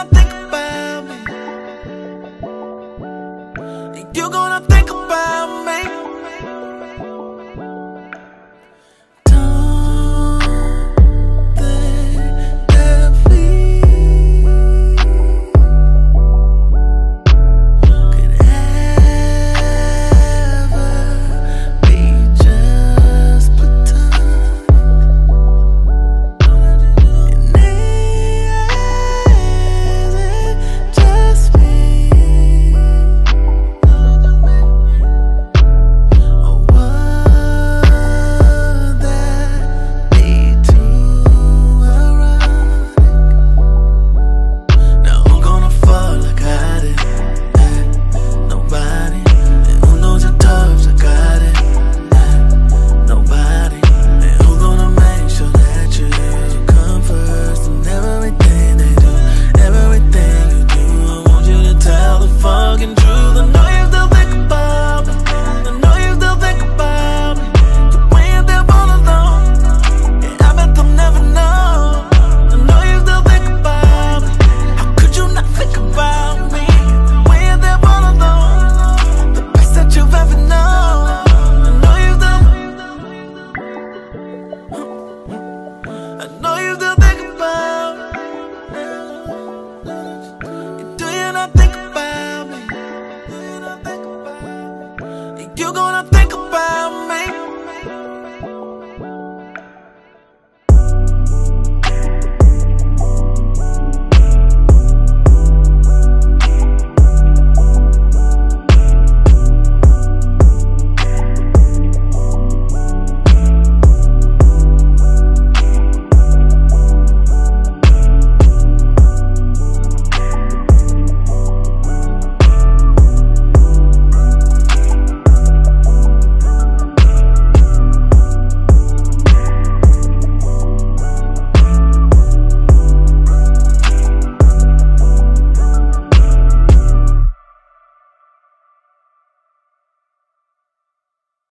I think